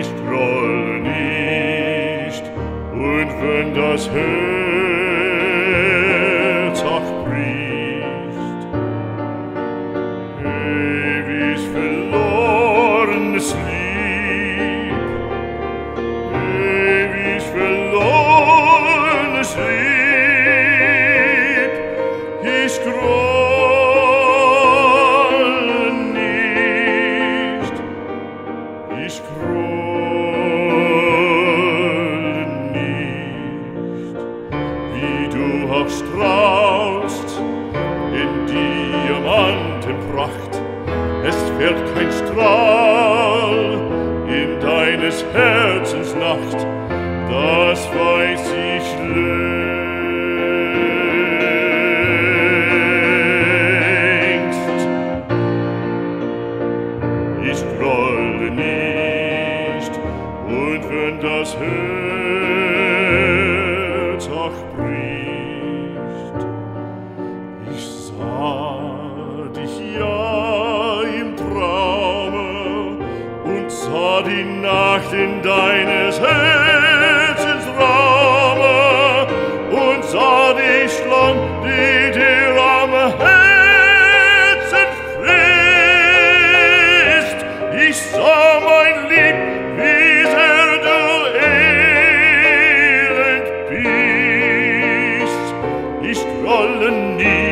ich groll nicht, und wenn das Herz auch strahlst in Diamantenpracht, es fährt kein Strahl in deines Herzens Nacht, das weiß ich längst. Ich grolle nicht, und wenn das Herz die Nacht in deines Herzens Rame und sah die Schlang, die dir am Herzen frisst. Ich sah mein Lieb, wie sehr du elend bist. Ich grolle nie